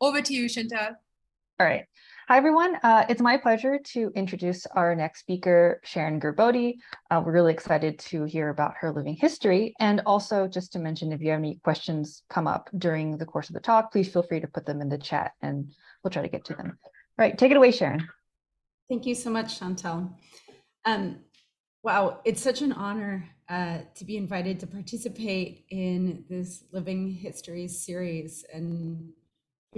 Over to you, Chantal. All right. Hi, everyone. Uh, it's my pleasure to introduce our next speaker, Sharon Gerbode. Uh, we're really excited to hear about her living history. And also just to mention, if you have any questions come up during the course of the talk, please feel free to put them in the chat and we'll try to get to them. All right, take it away, Sharon. Thank you so much, Chantal. Um, wow, it's such an honor uh, to be invited to participate in this Living Histories series and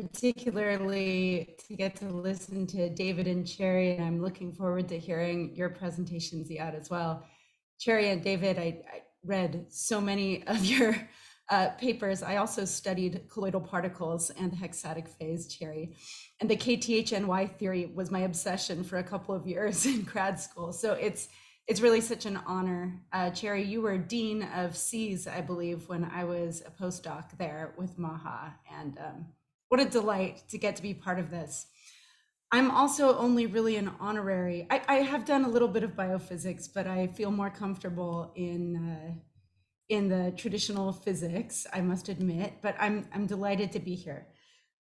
particularly to get to listen to David and Cherry, and I'm looking forward to hearing your presentations, Ziad, as well. Cherry and David, I, I read so many of your uh, papers. I also studied colloidal particles and the hexatic phase, Cherry. And the KTHNY theory was my obsession for a couple of years in grad school. So it's it's really such an honor. Uh, Cherry, you were dean of SEAS, I believe, when I was a postdoc there with Maha. And um, what a delight to get to be part of this. I'm also only really an honorary. I, I have done a little bit of biophysics, but I feel more comfortable in uh, in the traditional physics, I must admit. But I'm I'm delighted to be here.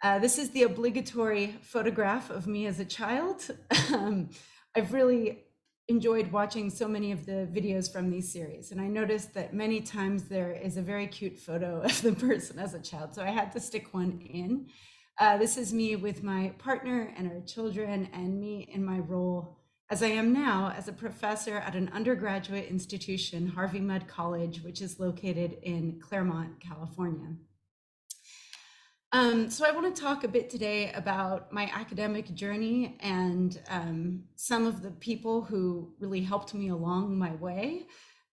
Uh, this is the obligatory photograph of me as a child. um, I've really enjoyed watching so many of the videos from these series, and I noticed that many times there is a very cute photo of the person as a child, so I had to stick one in. Uh, this is me with my partner and our children, and me in my role as I am now as a professor at an undergraduate institution, Harvey Mudd College, which is located in Claremont, California. Um, so I want to talk a bit today about my academic journey and um, some of the people who really helped me along my way.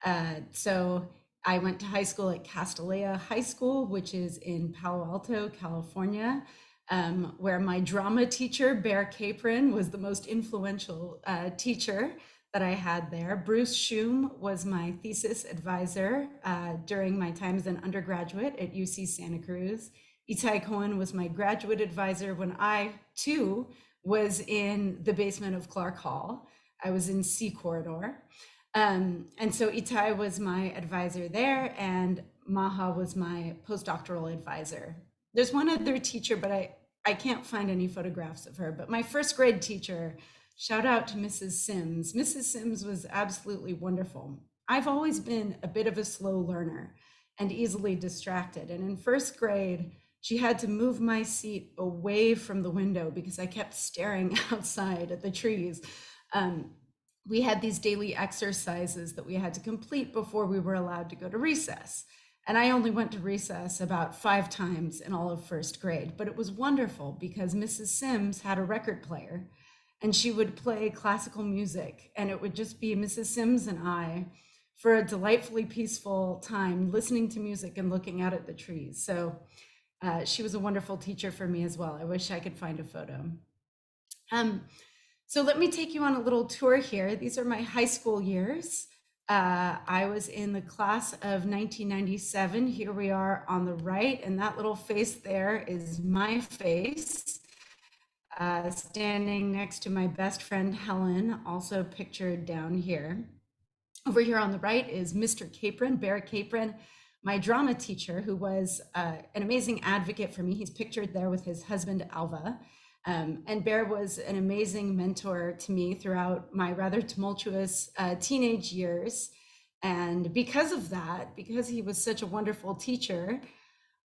Uh, so I went to high school at Castilleja High School, which is in Palo Alto, California, um, where my drama teacher, Bear Capron, was the most influential uh, teacher that I had there. Bruce Schumm was my thesis advisor uh, during my time as an undergraduate at UC Santa Cruz. Itai Cohen was my graduate advisor when I too was in the basement of Clark Hall. I was in C corridor. Um, and so Itai was my advisor there, and Maha was my postdoctoral advisor. There's one other teacher, but I, I can't find any photographs of her. But my first grade teacher, shout out to Mrs. Sims. Mrs. Sims was absolutely wonderful. I've always been a bit of a slow learner and easily distracted. And in first grade, she had to move my seat away from the window because I kept staring outside at the trees. Um, we had these daily exercises that we had to complete before we were allowed to go to recess. And I only went to recess about five times in all of first grade, but it was wonderful because Mrs. Sims had a record player and she would play classical music, and it would just be Mrs. Sims and I for a delightfully peaceful time listening to music and looking out at the trees. So uh, she was a wonderful teacher for me as well. I wish I could find a photo. Um, so let me take you on a little tour here. These are my high school years. Uh, I was in the class of 1997. Here we are on the right, and that little face there is my face. Uh, standing next to my best friend Helen, also pictured down here. Over here on the right is Mr. Capron, Bear Capron my drama teacher, who was uh, an amazing advocate for me, he's pictured there with his husband, Alva. Um, and Bear was an amazing mentor to me throughout my rather tumultuous uh, teenage years. And because of that, because he was such a wonderful teacher,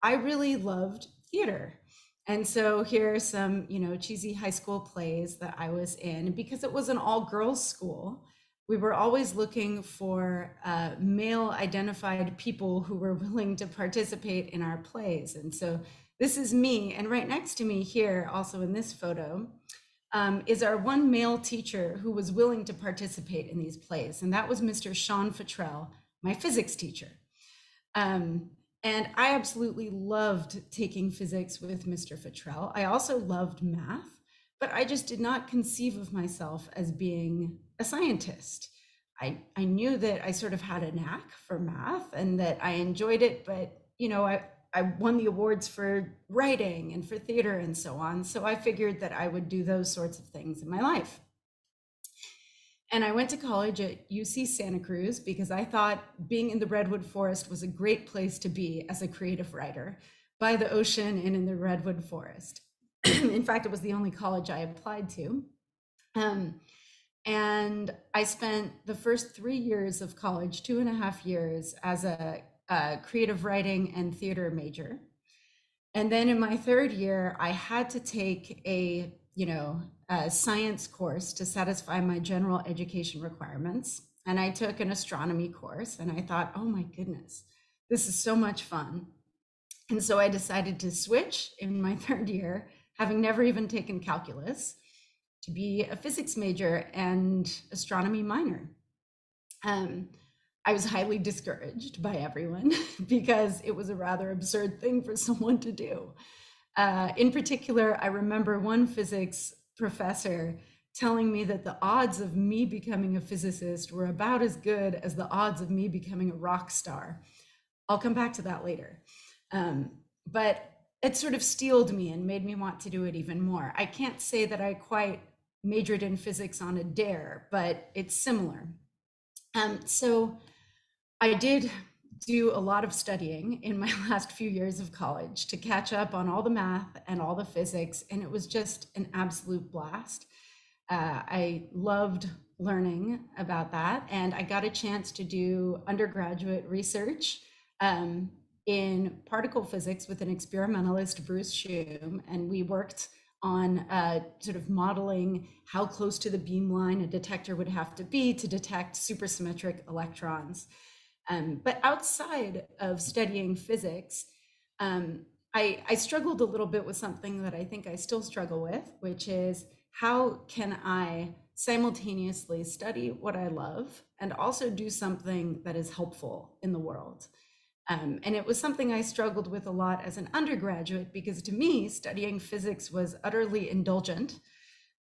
I really loved theater. And so here are some, you know, cheesy high school plays that I was in. Because it was an all girls school, we were always looking for uh, male identified people who were willing to participate in our plays. And so this is me. And right next to me here, also in this photo, um, is our one male teacher who was willing to participate in these plays. And that was Mr. Sean Fattrell, my physics teacher. Um, and I absolutely loved taking physics with Mr. Fattrell. I also loved math, but I just did not conceive of myself as being a scientist. I, I knew that I sort of had a knack for math and that I enjoyed it, but you know, I, I won the awards for writing and for theater and so on. So I figured that I would do those sorts of things in my life. And I went to college at UC Santa Cruz because I thought being in the Redwood Forest was a great place to be as a creative writer by the ocean and in the Redwood Forest. in fact, it was the only college I applied to. Um, and I spent the first three years of college, two and a half years, as a, a creative writing and theater major. And then in my third year, I had to take a, you know, a science course to satisfy my general education requirements. And I took an astronomy course and I thought, oh my goodness, this is so much fun. And so I decided to switch in my third year, having never even taken calculus, to be a physics major and astronomy minor. Um, I was highly discouraged by everyone because it was a rather absurd thing for someone to do. Uh, in particular, I remember one physics professor telling me that the odds of me becoming a physicist were about as good as the odds of me becoming a rock star. I'll come back to that later. Um, but it sort of steeled me and made me want to do it even more. I can't say that I quite majored in physics on a dare, but it's similar. Um, so I did do a lot of studying in my last few years of college to catch up on all the math and all the physics, and it was just an absolute blast. Uh, I loved learning about that, and I got a chance to do undergraduate research um, in particle physics with an experimentalist, Bruce Schumm, and we worked on uh, sort of modeling how close to the beamline a detector would have to be to detect supersymmetric electrons. Um, but outside of studying physics, um, I, I struggled a little bit with something that I think I still struggle with, which is how can I simultaneously study what I love and also do something that is helpful in the world? Um, and it was something I struggled with a lot as an undergraduate because to me, studying physics was utterly indulgent.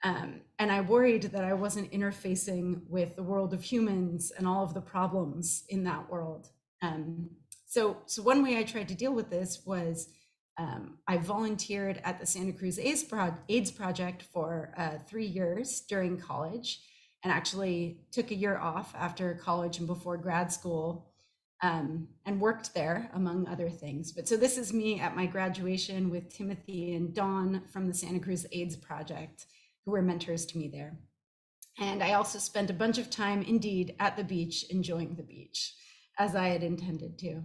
Um, and I worried that I wasn't interfacing with the world of humans and all of the problems in that world. Um, so, so one way I tried to deal with this was um, I volunteered at the Santa Cruz AIDS, Pro- AIDS Project for uh, three years during college and actually took a year off after college and before grad school um, and worked there among other things. But so this is me at my graduation with Timothy and Dawn from the Santa Cruz AIDS Project, who were mentors to me there. And I also spent a bunch of time indeed at the beach, enjoying the beach as I had intended to.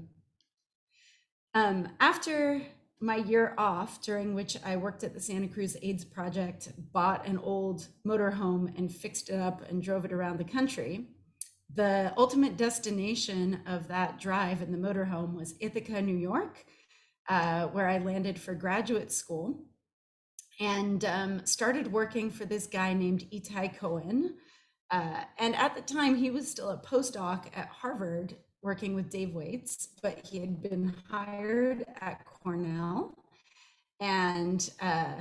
Um, after my year off, during which I worked at the Santa Cruz AIDS Project, bought an old motorhome and fixed it up and drove it around the country, the ultimate destination of that drive in the motorhome was Ithaca, New York, uh, where I landed for graduate school and um, started working for this guy named Itai Cohen. Uh, and at the time, he was still a postdoc at Harvard working with Dave Weitz, but he had been hired at Cornell. And uh,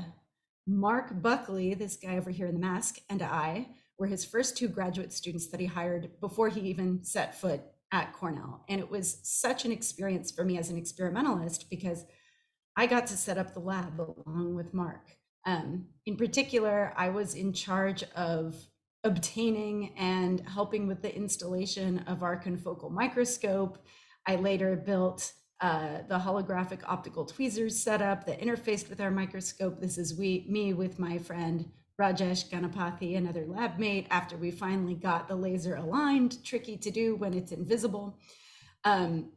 Mark Buckley, this guy over here in the mask, and I were his first two graduate students that he hired before he even set foot at Cornell. And it was such an experience for me as an experimentalist because I got to set up the lab along with Mark. Um, in particular, I was in charge of obtaining and helping with the installation of our confocal microscope. I later built uh, the holographic optical tweezers setup that interfaced with our microscope. This is we, me with my friend Rajesh Ganapathy, another lab mate, after we finally got the laser aligned, tricky to do when it's invisible. Um,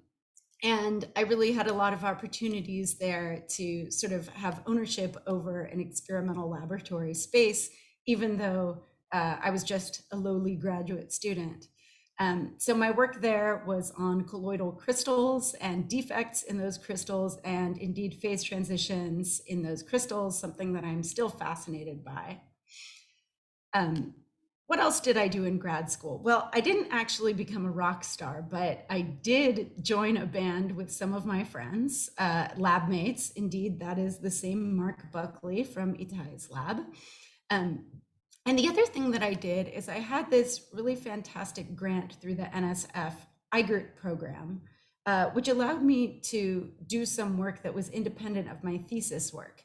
and I really had a lot of opportunities there to sort of have ownership over an experimental laboratory space, even though uh, I was just a lowly graduate student. Um, so my work there was on colloidal crystals and defects in those crystals and indeed phase transitions in those crystals, something that I'm still fascinated by. Um, what else did I do in grad school? Well, I didn't actually become a rock star, but I did join a band with some of my friends, uh, lab mates. Indeed, that is the same Mark Buckley from Itai's lab. Um, and the other thing that I did is I had this really fantastic grant through the NSF IGERT program, uh, which allowed me to do some work that was independent of my thesis work.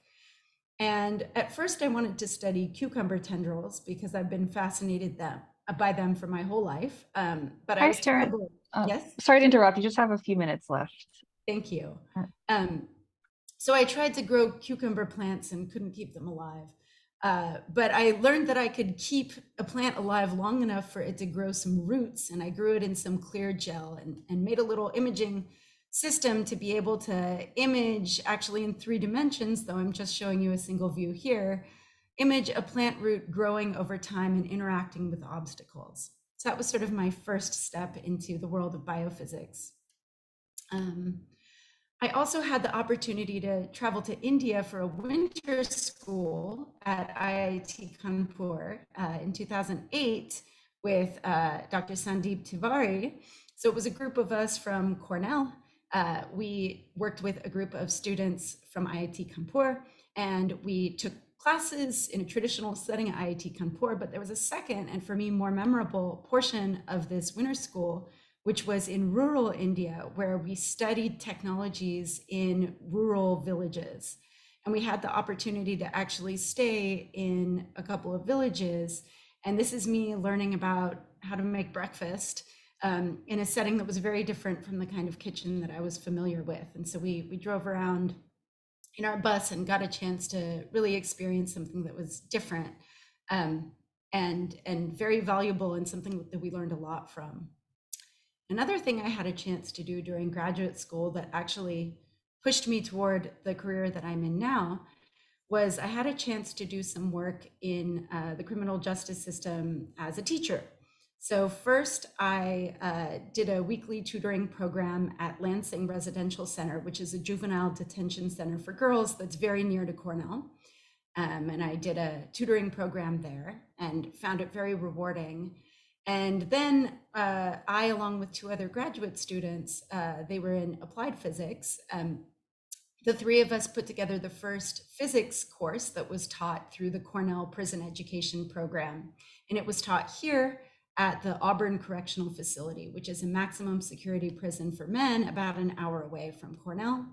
And at first, I wanted to study cucumber tendrils because I've been fascinated them by them for my whole life. Um, but Hi, I was Tara. yes. Sorry to interrupt. You just have a few minutes left. Thank you. Um, so I tried to grow cucumber plants and couldn't keep them alive. Uh, but I learned that I could keep a plant alive long enough for it to grow some roots. And I grew it in some clear gel and, and made a little imaging system to be able to image actually in three dimensions, though I'm just showing you a single view here, image a plant root growing over time and interacting with obstacles. So that was sort of my first step into the world of biophysics. Um, I also had the opportunity to travel to India for a winter school at IIT Kanpur uh, in 2008 with uh, Dr. Sandip Tiwari. So it was a group of us from Cornell. Uh, we worked with a group of students from IIT Kanpur and we took classes in a traditional setting at IIT Kanpur, but there was a second and for me more memorable portion of this winter school which was in rural India, where we studied technologies in rural villages. And we had the opportunity to actually stay in a couple of villages. And this is me learning about how to make breakfast um, in a setting that was very different from the kind of kitchen that I was familiar with. And so we, we drove around in our bus and got a chance to really experience something that was different um, and, and very valuable and something that we learned a lot from. Another thing I had a chance to do during graduate school that actually pushed me toward the career that I'm in now was I had a chance to do some work in uh, the criminal justice system as a teacher. So, first, I uh, did a weekly tutoring program at Lansing Residential Center, which is a juvenile detention center for girls that's very near to Cornell. Um, and I did a tutoring program there and found it very rewarding. And then uh, I, along with two other graduate students, uh, they were in applied physics. Um, the three of us put together the first physics course that was taught through the Cornell Prison Education Program. And it was taught here at the Auburn Correctional Facility, which is a maximum security prison for men about an hour away from Cornell.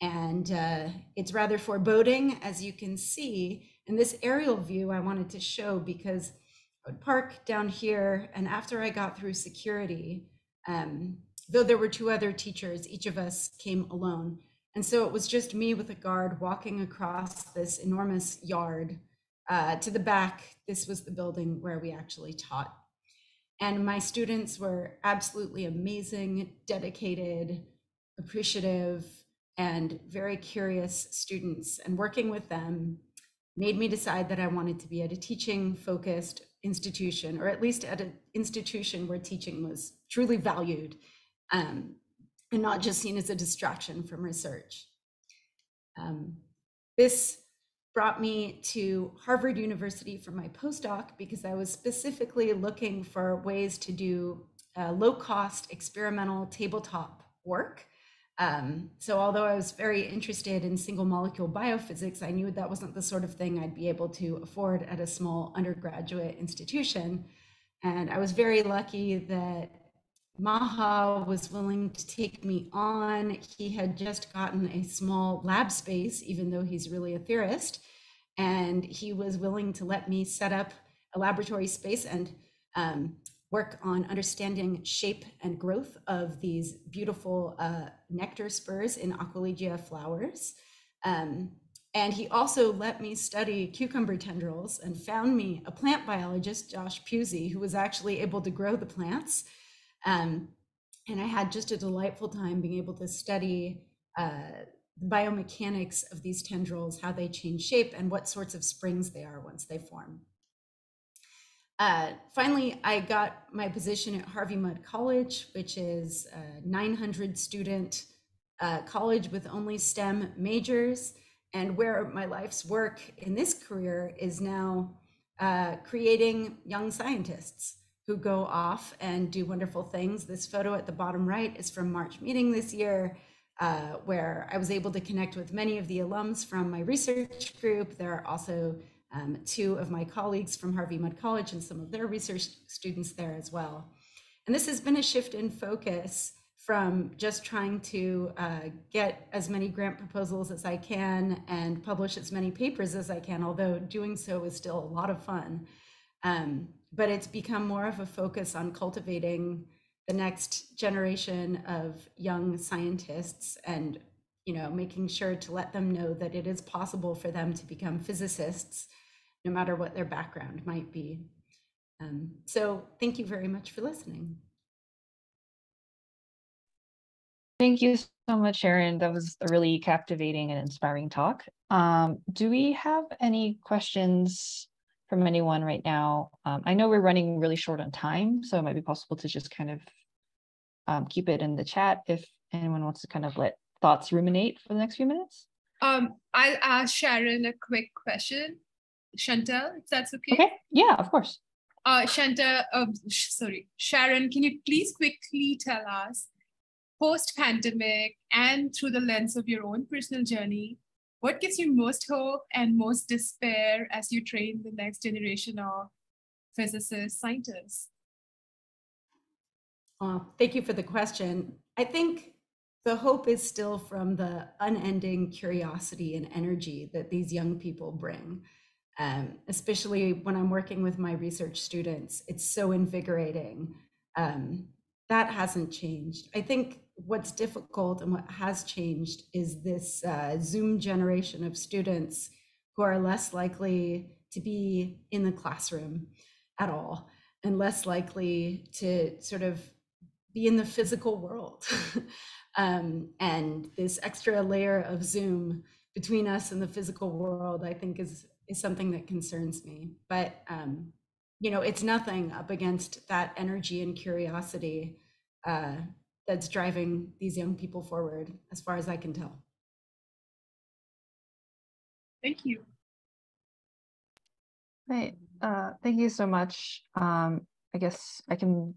And uh, it's rather foreboding, as you can see. in this aerial view I wanted to show because park down here. And after I got through security, um, though there were two other teachers, each of us came alone. And so it was just me with a guard walking across this enormous yard uh, to the back. This was the building where we actually taught. And my students were absolutely amazing, dedicated, appreciative, and very curious students. And working with them made me decide that I wanted to be at a teaching focused institution, or at least at an institution where teaching was truly valued um, and not just seen as a distraction from research. Um, this brought me to Harvard University for my postdoc because I was specifically looking for ways to do uh, low cost experimental tabletop work um, so although I was very interested in single molecule biophysics, I knew that wasn't the sort of thing I'd be able to afford at a small undergraduate institution. And I was very lucky that Maha was willing to take me on. He had just gotten a small lab space, even though he's really a theorist. And he was willing to let me set up a laboratory space and um, work on understanding shape and growth of these beautiful uh, nectar spurs in Aquilegia flowers. Um, and he also let me study cucumber tendrils and found me a plant biologist, Josh Puzey, who was actually able to grow the plants. Um, and I had just a delightful time being able to study uh, the biomechanics of these tendrils, how they change shape, and what sorts of springs they are once they form. Uh, finally, I got my position at Harvey Mudd College, which is a 900 student uh, college with only STEM majors, and where my life's work in this career is now uh, creating young scientists who go off and do wonderful things. This photo at the bottom right is from March meeting this year, uh, where I was able to connect with many of the alums from my research group. There are also um, two of my colleagues from Harvey Mudd College and some of their research students there as well. And this has been a shift in focus from just trying to uh, get as many grant proposals as I can and publish as many papers as I can, although doing so is still a lot of fun. Um, but it's become more of a focus on cultivating the next generation of young scientists and you know, making sure to let them know that it is possible for them to become physicists, no matter what their background might be. Um, so thank you very much for listening. Thank you so much, Sharon. That was a really captivating and inspiring talk. Um, do we have any questions from anyone right now? Um, I know we're running really short on time, so it might be possible to just kind of um, keep it in the chat if anyone wants to kind of let thoughts ruminate for the next few minutes. Um, I'll ask Sharon a quick question. Chantal, if that's okay. Okay, yeah, of course. Uh, Chantal, uh, sorry, Sharon, can you please quickly tell us post-pandemic and through the lens of your own personal journey, what gives you most hope and most despair as you train the next generation of physicists, scientists? Uh, thank you for the question. I think the hope is still from the unending curiosity and energy that these young people bring. Um, especially when I'm working with my research students, it's so invigorating. Um, that hasn't changed. I think what's difficult and what has changed is this uh, Zoom generation of students who are less likely to be in the classroom at all and less likely to sort of be in the physical world. um, and this extra layer of Zoom between us and the physical world, I think, is is something that concerns me. But um, you know, it's nothing up against that energy and curiosity uh, that's driving these young people forward, as far as I can tell. Thank you. Right. Uh, thank you so much. Um, I guess I can